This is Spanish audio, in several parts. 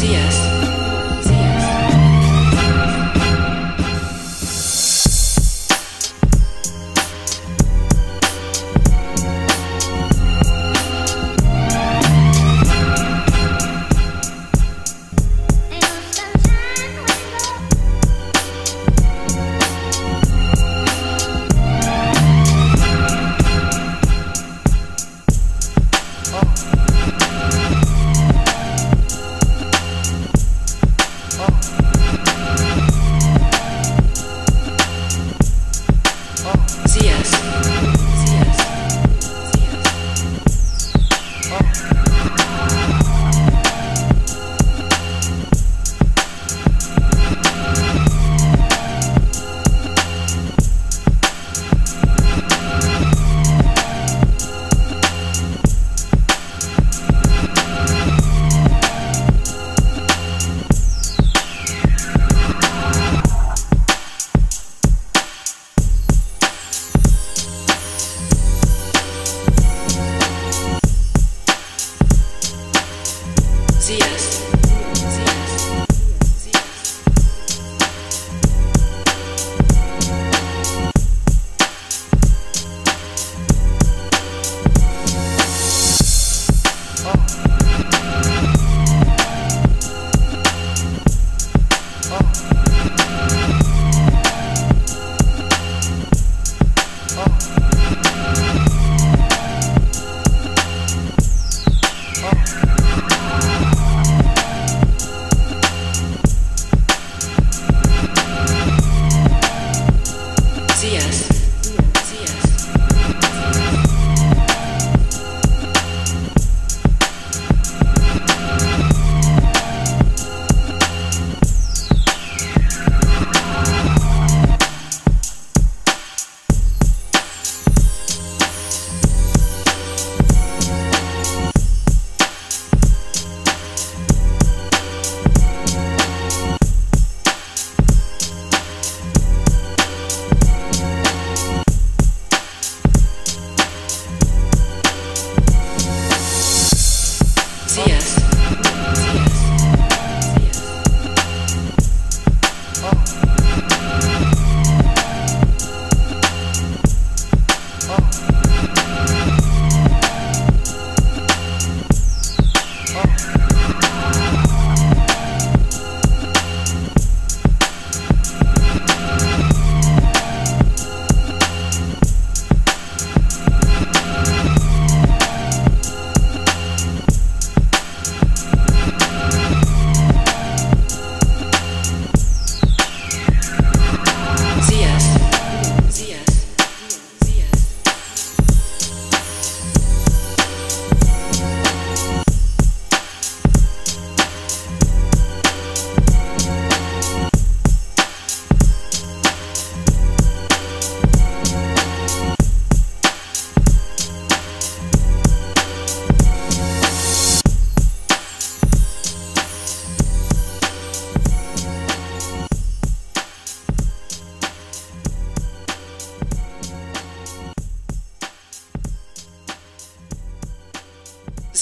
Días.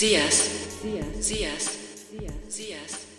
Cías. Cías. Cías. Cías.